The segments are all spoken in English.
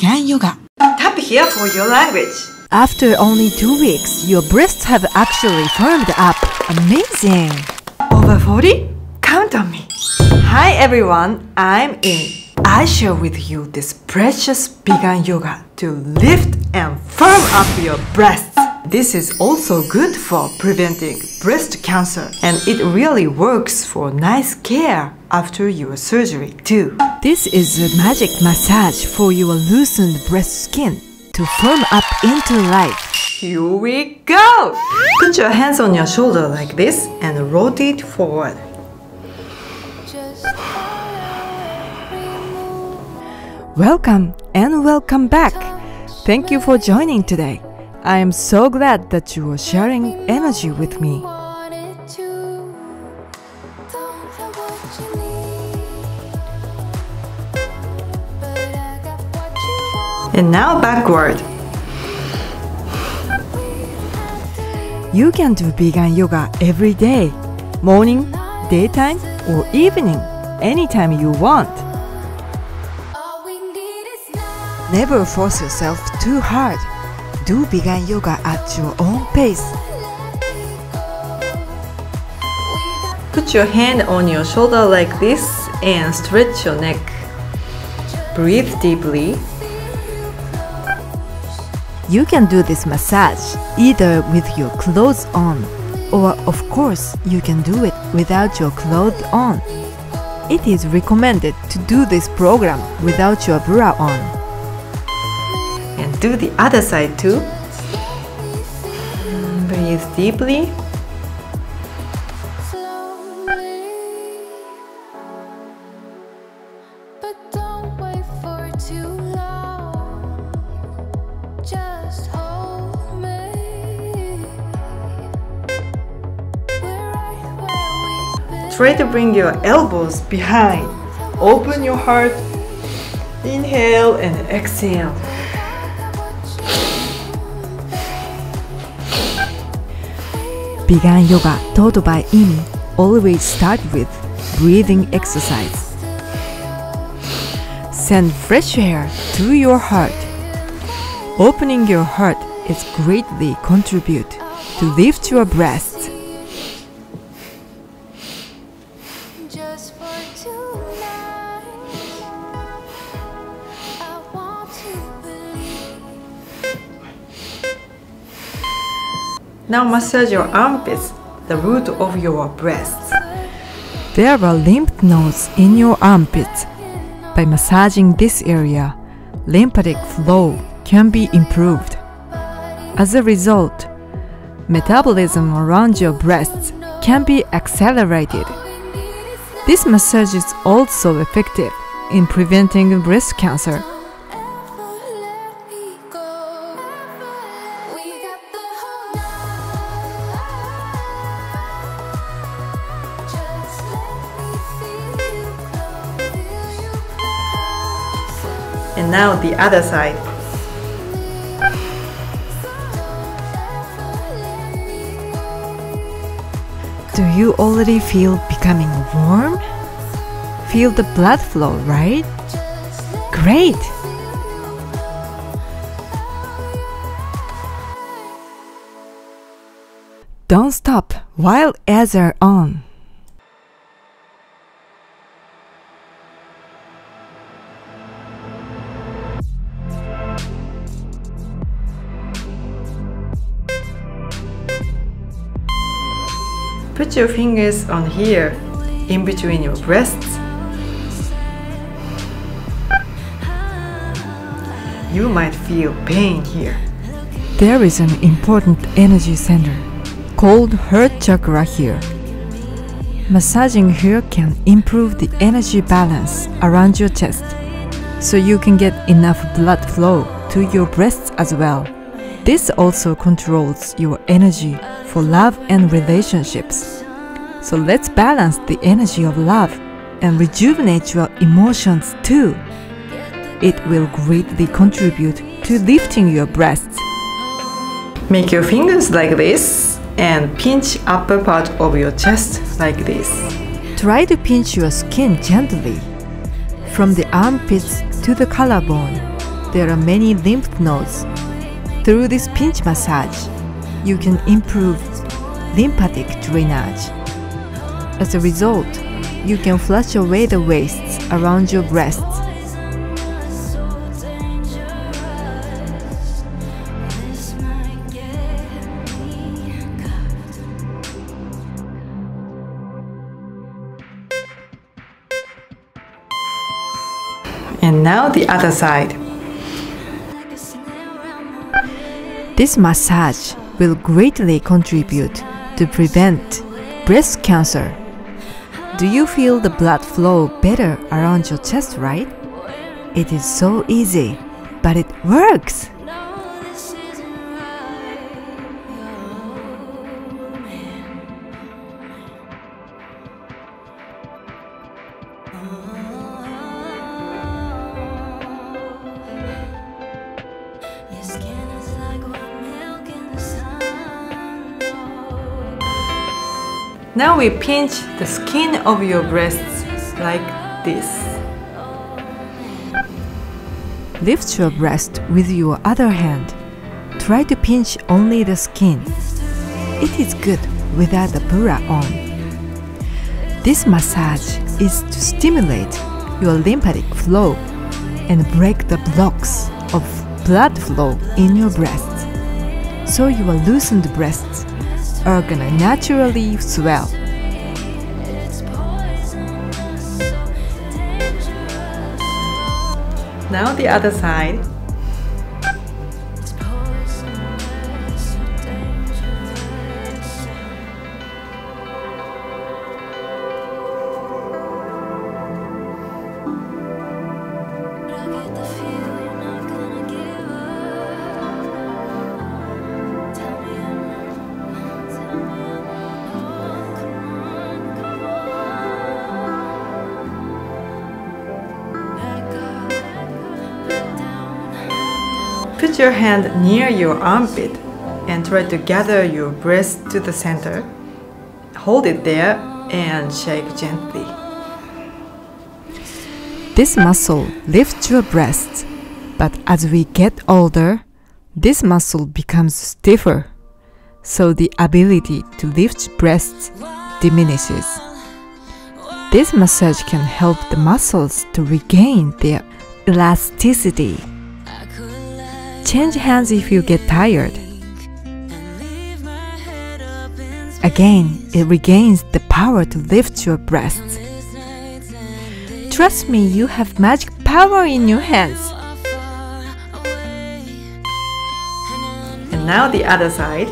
Bigan Yoga. Tap here for your language. After only two weeks, your breasts have actually firmed up. Amazing! Over 40? Count on me. Hi everyone, I'm Imi. I share with you this precious Bigan yoga to lift and firm up your breasts. This is also good for preventing breast cancer and it really works for nice care after your surgery too. This is a magic massage for your loosened breast skin to firm up into life. Here we go! Put your hands on your shoulder like this and rotate forward. Welcome and welcome back. Thank you for joining today. I am so glad that you are sharing energy with me. And now backward. You can do Bigan yoga every day, morning, daytime, or evening, anytime you want. Never force yourself too hard. Do Bigan yoga at your own pace. Put your hand on your shoulder like this and stretch your neck. Breathe deeply. You can do this massage either with your clothes on, or of course, you can do it without your clothes on. It is recommended to do this program without your bra on. And do the other side too. Mm, breathe deeply. But don't wait for too long. Just hold me. We're right where we've been. Try to bring your elbows behind. Open your heart. Inhale and exhale. Bigan yoga taught by Imi always start with breathing exercise. Send fresh air to your heart. Opening your heart is greatly contribute to lift your breast. Now massage your armpits, the root of your breasts. There are lymph nodes in your armpits. By massaging this area, lymphatic flow can be improved. As a result, metabolism around your breasts can be accelerated. This massage is also effective in preventing breast cancer. Now the other side. Do you already feel becoming warm? Feel the blood flow, right? Great! Don't stop while ads are on. Put your fingers on here, in between your breasts. You might feel pain here. There is an important energy center called heart chakra here. Massaging here can improve the energy balance around your chest so you can get enough blood flow to your breasts as well. This also controls your energy for love and relationships. So let's balance the energy of love and rejuvenate your emotions too. It will greatly contribute to lifting your breasts. Make your fingers like this and pinch upper part of your chest like this. Try to pinch your skin gently from the armpits to the collarbone. there are many lymph nodes. Through this pinch massage, you can improve lymphatic drainage. As a result, you can flush away the wastes around your breasts. This might get me caught. And now the other side. Like a snare around my This massage will greatly contribute to prevent breast cancer. Do you feel the blood flow better around your chest, right? It is so easy, but it works. Oh, Now we pinch the skin of your breasts like this. Lift your breast with your other hand. Try to pinch only the skin. It is good without the bra on. This massage is to stimulate your lymphatic flow and break the blocks of blood flow in your breasts. So your loosened breasts are gonna naturally swell. Now the other side. Put your hand near your armpit and try to gather your breast to the center. Hold it there and shake gently. This muscle lifts your breasts, but as we get older, this muscle becomes stiffer, so the ability to lift breasts diminishes. This massage can help the muscles to regain their elasticity. Change hands if you get tired. Again, it regains the power to lift your breasts. Trust me, you have magic power in your hands. And now the other side.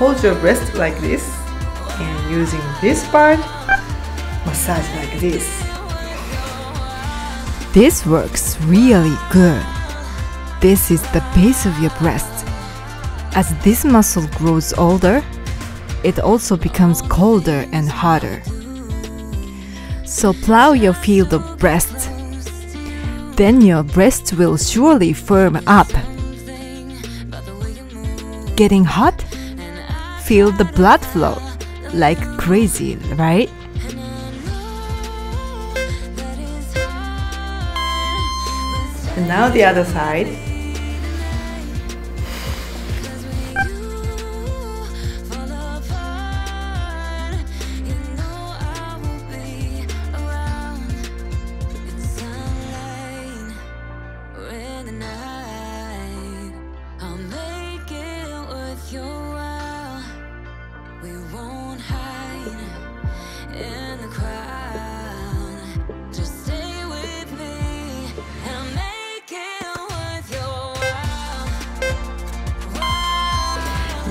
Hold your breast like this and using this part, massage like this. This works really good. This is the base of your breast. As this muscle grows older, it also becomes colder and harder. So plow your field of breast. Then your breast will surely firm up. Getting hot? Feel the blood flow like crazy, right? And now the other side.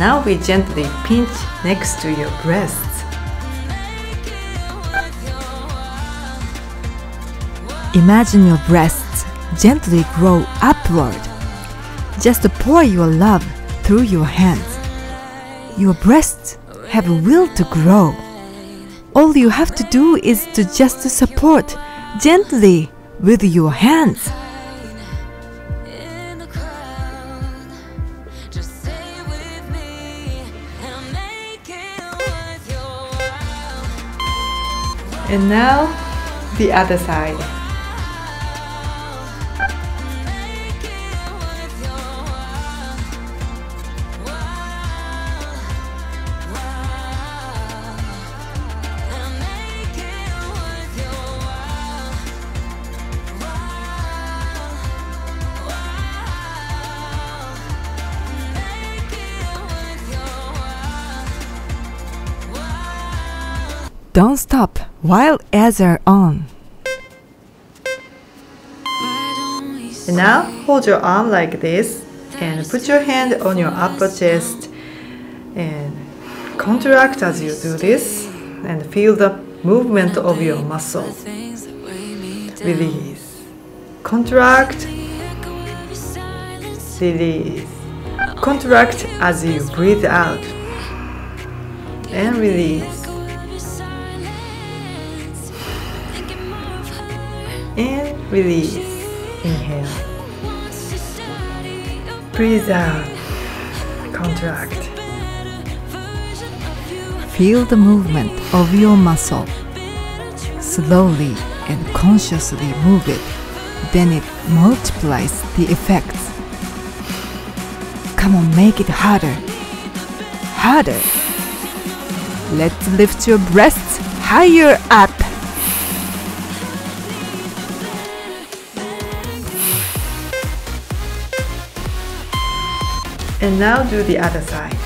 now we gently pinch next to your breasts. Imagine your breasts gently grow upward. Just pour your love through your hands. Your breasts have a will to grow. All you have to do is to just support gently with your hands. And now the other side. Don't stop while ads are on. And now hold your arm like this and put your hand on your upper chest and contract as you do this and feel the movement of your muscle. Release. Contract, release. Contract as you breathe out and release. And release. Inhale. Breathe out. Contract. Feel the movement of your muscle. Slowly and consciously move it. Then it multiplies the effects. Come on, make it harder. Harder. Let's lift your breasts higher up. And now do the other side.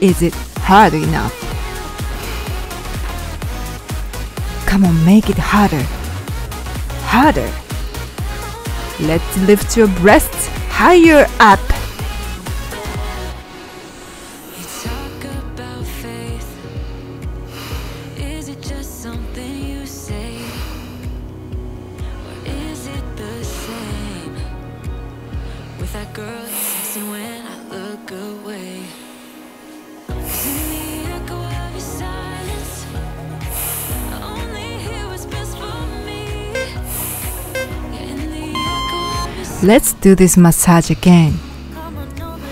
Is it hard enough? Come on, make it harder. Harder. Let's lift your breasts higher up. Let's do this massage again.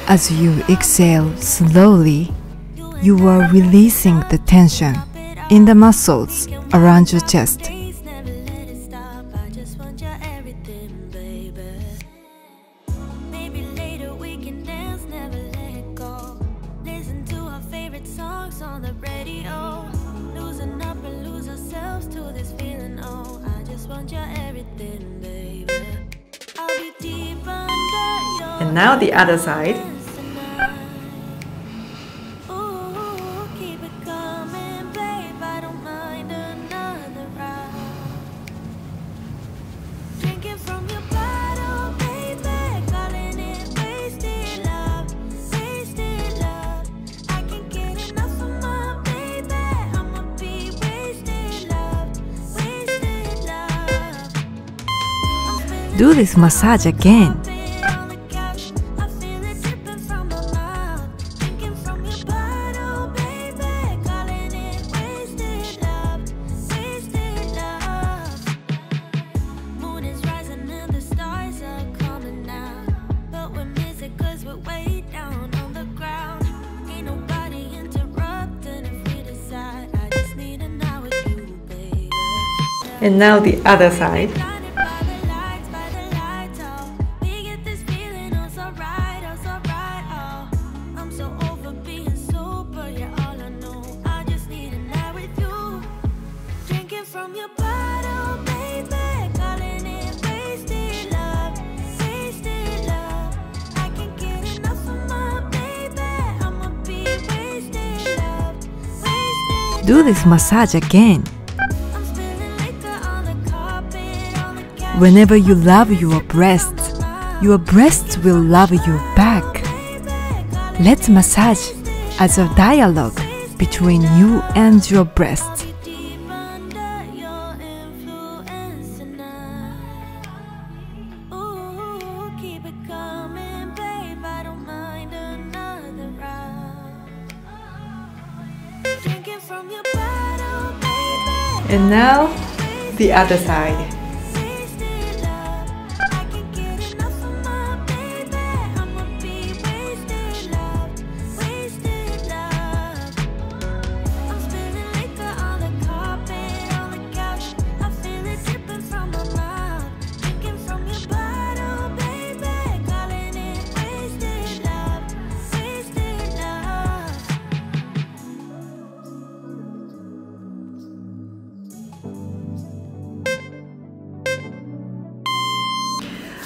As you exhale slowly, you are releasing the tension in the muscles around your chest. Love. I'm spilling Do this massage again. I'ma be wasted love, wasted Do this massage again. Whenever you love your breasts, your breasts will love you back. Let's massage as a dialogue between you and your breasts. And now, the other tonight.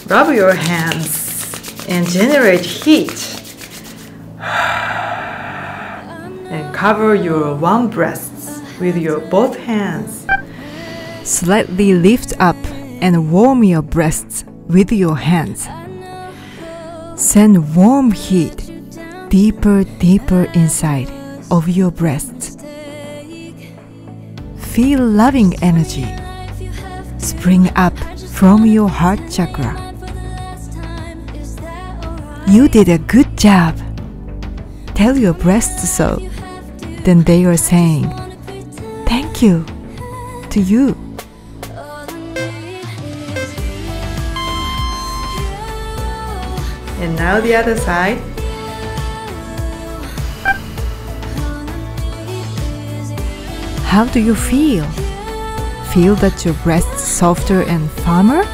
Rub your hands and generate heat. And cover your warm breasts with your both hands. Slightly lift up and warm your breasts with your hands. Send warm heat deeper, deeper inside of your breasts. Feel loving energy spring up from your heart chakra. You did a good job. Tell your breasts so. Then they are saying, Thank you to you. And now the other side. How do you feel? Feel that your breasts softer and firmer?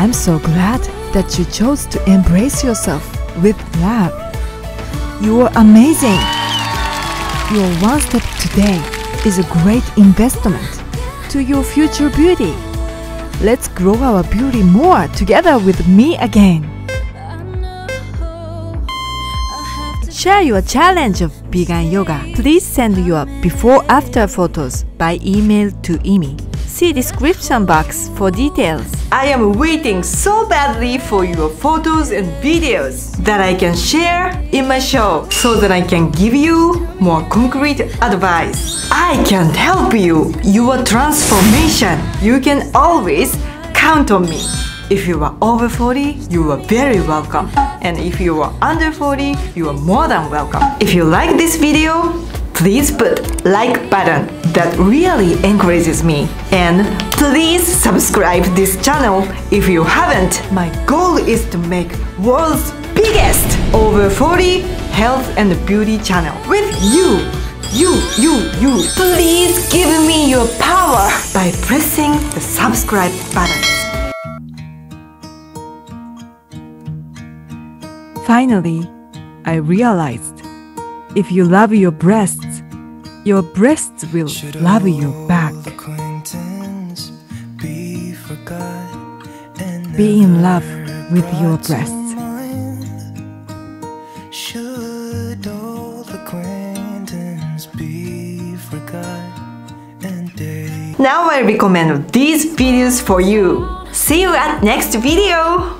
I'm so glad that you chose to embrace yourself with love. You are amazing. Your one step today is a great investment to your future beauty. Let's grow our beauty more together with me again. Share your challenge of Bigan yoga. Please send your before after photos by email to Imi. See description box for details. I am waiting so badly for your photos and videos that I can share in my show so that I can give you more concrete advice. I can help you your transformation. You can always count on me. If you are over 40, you are very welcome. And if you are under 40, you are more than welcome. If you like this video, please put like button that really encourages me. And please subscribe this channel if you haven't. My goal is to make world's biggest over 40 health and beauty channel with you. You you you. Please give me your power by pressing the subscribe button. Finally, I realized if you love your breasts, your breasts will love you back. be forgot and Be in love with your breasts. mind? Should old acquaintance be forgot and day now i recommend these videos for you see you at next video